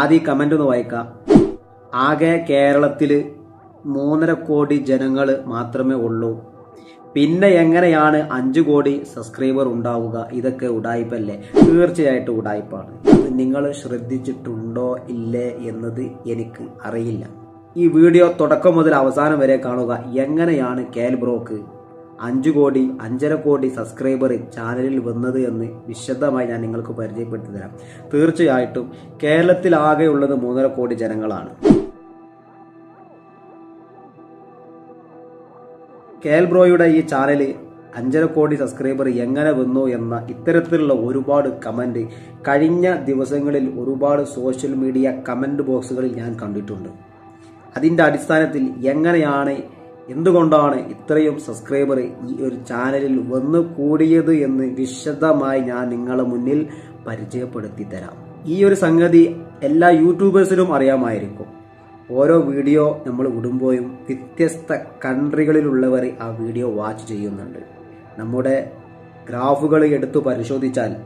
ആദ്യം കമന്റ് ഒന്ന് വായിക്കാം. ആകെ കേരളത്തിൽ മൂന്നര കോടി ജനങ്ങൾ മാത്രമേ ഉള്ളൂ. പിന്നെ എങ്ങനെയാണ് അഞ്ചു കോടി സബ്സ്ക്രൈബർ ഉണ്ടാവുക? ഇതൊക്കെ ഉടായ്പല്ലേ തീർച്ചയായിട്ടും ഉടായ്പാണ് അത് നിങ്ങൾ ശ്രദ്ധിച്ചിട്ടുണ്ടോ ഇല്ലേ എന്നത് എനിക്ക് അറിയില്ല. ഈ വീഡിയോ തുടക്കം മുതൽ അവസാനം വരെ കാണുക. എങ്ങനെയാണ് കേൽ ബ്രോക്ക്? അഞ്ചു കോടി അഞ്ചര കോടി സബ്സ്ക്രൈബർ ചാനലിൽ വന്നത് എന്ന് വിശദമായി ഞാൻ നിങ്ങൾക്ക് പരിചയപ്പെടുത്തി തരാം തീർച്ചയായിട്ടും കേരളത്തിൽ ആകെയുള്ളത് മൂന്നര കോടി ജനങ്ങളാണ്. കേൽ ബ്രോയുടെ ഈ ചാനൽ അഞ്ചര കോടി സബ്സ്ക്രൈബർ എങ്ങനെ വന്നു എന്ന ഇത്തരത്തിലുള്ള ഒരുപാട് കമന്റ് കഴിഞ്ഞ ദിവസങ്ങളിൽ ഒരുപാട് സോഷ്യൽ മീഡിയ കമന്റ് ബോക്സുകളിൽ ഞാൻ കണ്ടിട്ടുണ്ട്. അതിന്റെ അടിസ്ഥാനത്തിൽ എങ്ങനെയാണ് എന്തുകൊണ്ടാണ് ഇത്രയും സബ്സ്ക്രൈബർ ഈ ഒരു ചാനലിൽ വന്നു കൂടിയത് എന്ന് വിശദമായി ഞാൻ നിങ്ങളെ മുന്നിൽ പരിചയപ്പെടുത്തി തരാം. ഈ ഒരു സംഗതി എല്ലാ യൂട്യൂബേഴ്സിനും അറിയാമായിരിക്കും. ഓരോ വീഡിയോ നമ്മൾ വിടുമ്പോഴും വ്യത്യസ്ത കൺട്രികളിലുള്ളവർ ആ വീഡിയോ വാച്ച് ചെയ്യുന്നുണ്ട്. നമ്മുടെ ഗ്രാഫുകൾ എടുത്തു പരിശോധിച്ചാൽ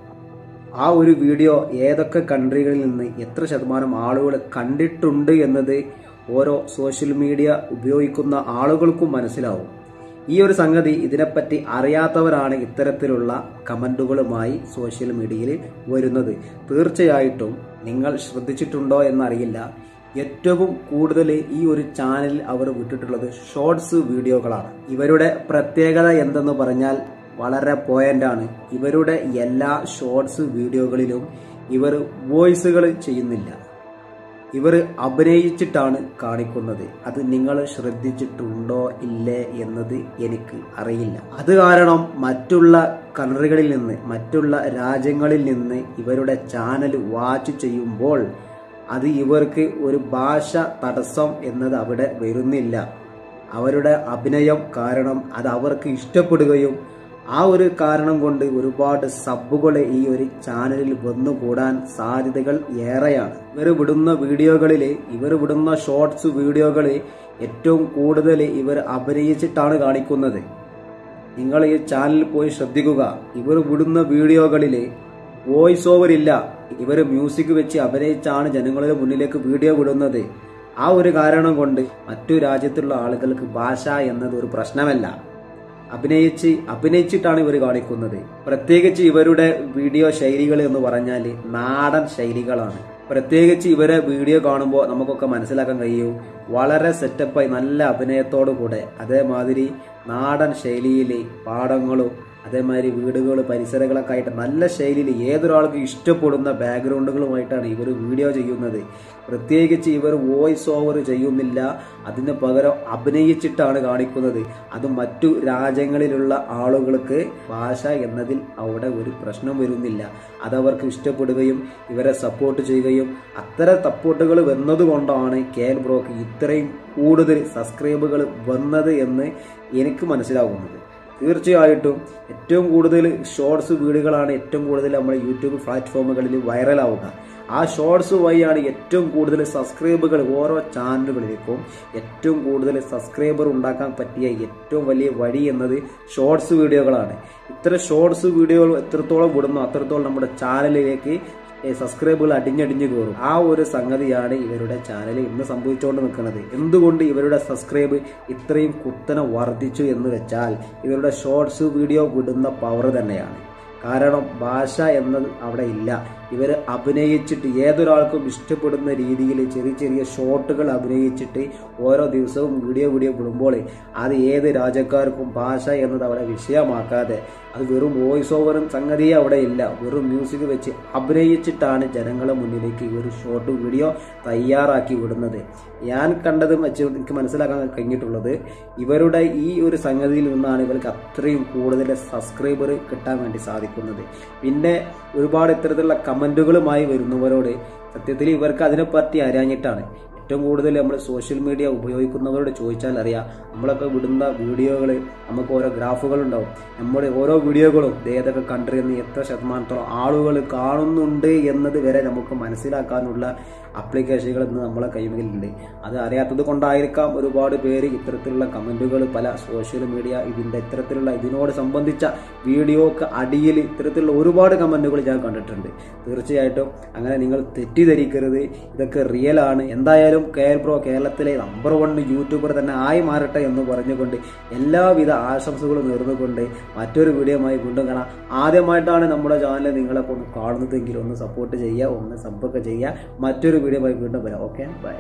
ആ ഒരു വീഡിയോ ഏതൊക്കെ കൺട്രികളിൽ നിന്ന് എത്ര ശതമാനം ആളുകൾ കണ്ടിട്ടുണ്ട് എന്നത് ഓരോ സോഷ്യൽ മീഡിയ ഉപയോഗിക്കുന്ന ആളുകൾക്കും മനസ്സിലാവും. ഈ ഒരു സംഗതി ഇതിനെപ്പറ്റി അറിയാത്തവരാണ് ഇത്തരത്തിലുള്ള കമന്റുകളുമായി സോഷ്യൽ മീഡിയയിൽ വരുന്നത്. തീർച്ചയായിട്ടും നിങ്ങൾ ശ്രദ്ധിച്ചിട്ടുണ്ടോ എന്നറിയില്ല. ഏറ്റവും കൂടുതൽ ഈ ഒരു ചാനലിൽ അവർ വിട്ടിട്ടുള്ളത് ഷോർട്സ് വീഡിയോകളാണ്. ഇവരുടെ പ്രത്യേകത എന്തെന്ന് പറഞ്ഞാൽ വളരെ പോയിന്റാണ്. ഇവരുടെ എല്ലാ ഷോർട്സ് വീഡിയോകളിലും ഇവർ വോയിസുകൾ ചെയ്യുന്നില്ല. ഇവർ അഭിനയിച്ചിട്ടാണ് കാണിക്കുന്നത്. അത് നിങ്ങൾ ശ്രദ്ധിച്ചിട്ടുണ്ടോ ഇല്ലേ എന്നത് എനിക്ക് അറിയില്ല. അത് കാരണം മറ്റുള്ള കൺട്രികളിൽ നിന്ന് മറ്റുള്ള രാജ്യങ്ങളിൽ നിന്ന് ഇവരുടെ ചാനൽ വാച്ച് ചെയ്യുമ്പോൾ അത് ഇവർക്ക് ഒരു ഭാഷ തടസ്സം എന്നത് അവിടെ വരുന്നില്ല. അവരുടെ അഭിനയം കാരണം അത് അവർക്ക് ഇഷ്ടപ്പെടുകയും ആ ഒരു കാരണം കൊണ്ട് ഒരുപാട് സബ്ബുകൾ ഈ ഒരു ചാനലിൽ വന്നുകൂടാൻ സാധ്യതകൾ ഏറെയാണ്. ഇവർ വിടുന്ന വീഡിയോകളിൽ ഇവർ വിടുന്ന ഷോർട്സ് വീഡിയോകൾ ഏറ്റവും കൂടുതൽ ഇവർ അഭിനയിച്ചിട്ടാണ് കാണിക്കുന്നത്. നിങ്ങൾ ഈ ചാനലിൽ പോയി ശ്രദ്ധിക്കുക. ഇവർ വിടുന്ന വീഡിയോകളിൽ വോയിസ് ഓവർ ഇല്ല. ഇവർ മ്യൂസിക് വെച്ച് അഭിനയിച്ചാണ് ജനങ്ങളുടെ മുന്നിലേക്ക് വീഡിയോ വിടുന്നത്. ആ ഒരു കാരണം കൊണ്ട് മറ്റു രാജ്യത്തുള്ള ആളുകൾക്ക് ഭാഷ എന്നത് ഒരു പ്രശ്നമല്ല. അഭിനയിച്ച് അഭിനയിച്ചിട്ടാണ് ഇവർ കാണിക്കുന്നത്. പ്രത്യേകിച്ച് ഇവരുടെ വീഡിയോ ശൈലികൾ എന്ന് പറഞ്ഞാൽ നാടൻ ശൈലികളാണ്. പ്രത്യേകിച്ച് ഇവരെ വീഡിയോ കാണുമ്പോൾ നമുക്കൊക്കെ മനസ്സിലാക്കാൻ കഴിയും. വളരെ സെറ്റപ്പായി നല്ല അഭിനയത്തോടു കൂടെ അതേമാതിരി നാടൻ ശൈലിയിൽ പാടങ്ങളും അതേമാതിരി വീടുകൾ പരിസരങ്ങളൊക്കെ ആയിട്ട് നല്ല ശൈലിയിൽ ഏതൊരാൾക്കും ഇഷ്ടപ്പെടുന്ന ബാക്ക്ഗ്രൗണ്ടുകളുമായിട്ടാണ് ഇവർ വീഡിയോ ചെയ്യുന്നത്. പ്രത്യേകിച്ച് ഇവർ വോയിസ് ഓവർ ചെയ്യുന്നില്ല. അതിന് പകരം അഭിനയിച്ചിട്ടാണ് കാണിക്കുന്നത്. അത് മറ്റു രാജ്യങ്ങളിലുള്ള ആളുകൾക്ക് ഭാഷ എന്നതിൽ അവിടെ ഒരു പ്രശ്നം വരുന്നില്ല. അതവർക്ക് ഇഷ്ടപ്പെടുകയും ഇവരെ സപ്പോർട്ട് ചെയ്യുകയും അത്തരം സപ്പോർട്ടുകൾ വന്നതുകൊണ്ടാണ് കെ എൽ ബ്രോക്ക് ഇത്രയും കൂടുതൽ സബ്സ്ക്രൈബുകൾ വന്നത് എന്ന് എനിക്ക് മനസ്സിലാകുന്നത്. തീർച്ചയായിട്ടും ഏറ്റവും കൂടുതൽ ഷോർട്സ് വീഡിയോകളാണ് ഏറ്റവും കൂടുതൽ നമ്മുടെ യൂട്യൂബ് പ്ലാറ്റ്ഫോമുകളിൽ വൈറലാവുക ആ ഷോർട്സ് വഴിയാണ് ഏറ്റവും കൂടുതൽ സബ്സ്ക്രൈബുകൾ ഓരോ ചാനലുകളിലേക്കും ഏറ്റവും കൂടുതൽ സബ്സ്ക്രൈബർ ഉണ്ടാക്കാൻ പറ്റിയ ഏറ്റവും വലിയ വഴി എന്നത് ഷോർട്സ് വീഡിയോകളാണ്. ഇത്ര ഷോർട്സ് വീഡിയോകൾ എത്രത്തോളം വിടുന്നു അത്രത്തോളം നമ്മുടെ ചാനലിലേക്ക് സബ്സ്ക്രൈബുകൾ അടിഞ്ഞടിഞ്ഞു കയറും. ആ ഒരു സംഗതിയാണ് ഇവരുടെ ചാനൽ ഇന്ന് സംഭവിച്ചുകൊണ്ട് നിൽക്കുന്നത്. എന്തുകൊണ്ട് ഇവരുടെ സബ്സ്ക്രൈബ് ഇത്രയും കുത്തനെ വർദ്ധിച്ചു എന്ന് വെച്ചാൽ ഇവരുടെ ഷോർട്സ് വീഡിയോ വിടുന്ന പവർ തന്നെയാണ്. കാരണം ഭാഷ എന്നത് അവിടെ ഇല്ല. ഇവർ അഭിനയിച്ചിട്ട് ഏതൊരാൾക്കും ഇഷ്ടപ്പെടുന്ന രീതിയിൽ ചെറിയ ചെറിയ ഷോട്ടുകൾ അഭിനയിച്ചിട്ട് ഓരോ ദിവസവും വീഡിയോ വീഡിയോ വിടുമ്പോൾ അത് ഏത് രാജ്യക്കാർക്കും ഭാഷ എന്നത് അവിടെ വിഷയമാക്കാതെ അത് വെറും വോയിസ് ഓവറും സംഗതിയെ അവിടെ ഇല്ല. വെറും മ്യൂസിക് വെച്ച് അഭിനയിച്ചിട്ടാണ് ജനങ്ങളെ മുന്നിലേക്ക് ഈ ഒരു ഷോർട്ട് വീഡിയോ തയ്യാറാക്കി വിടുന്നത്. ഞാൻ കണ്ടതും വെച്ച് എനിക്ക് മനസ്സിലാക്കാൻ കഴിഞ്ഞിട്ടുള്ളത് ഇവരുടെ ഈ ഒരു സംഗതിയിൽ നിന്നാണ് ഇവർക്ക് അത്രയും കൂടുതൽ സബ്സ്ക്രൈബർ കിട്ടാൻ വേണ്ടി സാധിക്കുന്നത്. പിന്നെ ഒരുപാട് ഇത്തരത്തിലുള്ള കമന്റുകളുമായി വരുന്നവരോട് സത്യത്തിൽ ഇവർക്ക് അതിനെപ്പറ്റി അറിയാഞ്ഞിട്ടാണ്. ഏറ്റവും കൂടുതൽ നമ്മൾ സോഷ്യൽ മീഡിയ ഉപയോഗിക്കുന്നവരോട് ചോദിച്ചാൽ അറിയാം. നമ്മളൊക്കെ വിടുന്ന വീഡിയോകൾ നമുക്ക് ഓരോ ഗ്രാഫുകൾ ഉണ്ടാവും. നമ്മുടെ ഓരോ വീഡിയോകളും ഏതൊക്കെ കൺട്രിയിൽ എത്ര ശതമാനത്തോളം ആളുകൾ കാണുന്നുണ്ട് എന്നത് വരെ നമുക്ക് മനസ്സിലാക്കാനുള്ള ആപ്ലിക്കേഷനുകൾ ഇന്ന് നമ്മളെ കൈമുകളിലുണ്ട് അത് അറിയാത്തത് കൊണ്ടായിരിക്കാം ഒരുപാട് പേര് ഇത്തരത്തിലുള്ള കമന്റുകൾ പല സോഷ്യൽ മീഡിയ ഇതിന്റെ ഇത്തരത്തിലുള്ള ഇതിനോട് സംബന്ധിച്ച വീഡിയോക്ക് അടിയിൽ ഇത്തരത്തിലുള്ള ഒരുപാട് കമന്റുകൾ ഞാൻ കണ്ടിട്ടുണ്ട്. തീർച്ചയായിട്ടും അങ്ങനെ നിങ്ങൾ തെറ്റിദ്ധരിക്കരുത്. ഇതൊക്കെ റിയൽ ആണ്. എന്തായാലും കെ എൽ പ്രോ കേരളത്തിലെ നമ്പർ വൺ യൂട്യൂബർ തന്നെ ആയി മാറട്ടെ എന്ന് പറഞ്ഞുകൊണ്ട് എല്ലാവിധ ആശംസകളും നേർന്നുകൊണ്ട് മറ്റൊരു വീഡിയോയുമായി വീണ്ടും കാണാം. ആദ്യമായിട്ടാണ് നമ്മുടെ ചാനൽ നിങ്ങളെ കാണുന്നതെങ്കിൽ ഒന്ന് സപ്പോർട്ട് ചെയ്യുക ഒന്ന് സബ്ബൊക്കെ ചെയ്യുക. മറ്റൊരു വീഡിയോയുമായി വീണ്ടും വരാം ഓക്കെ ബൈ